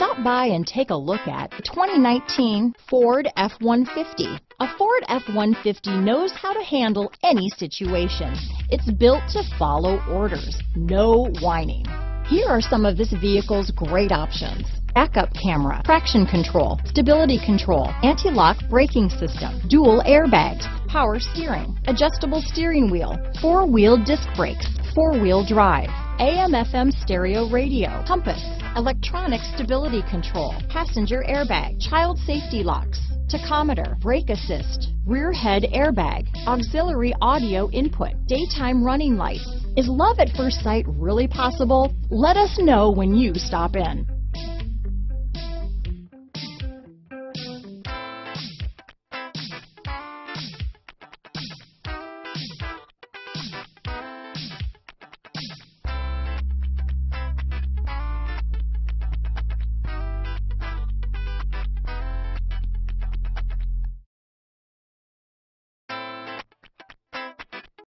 Stop by and take a look at the 2019 Ford F-150. A Ford F-150 knows how to handle any situation. It's built to follow orders, no whining. Here are some of this vehicle's great options. Backup camera, traction control, stability control, anti-lock braking system, dual airbags, power steering, adjustable steering wheel, four-wheel disc brakes, four-wheel drive, AM FM stereo radio, compass, electronic stability control, passenger airbag, child safety locks, tachometer, brake assist, rear head airbag, auxiliary audio input, daytime running lights. Is love at first sight really possible? Let us know when you stop in.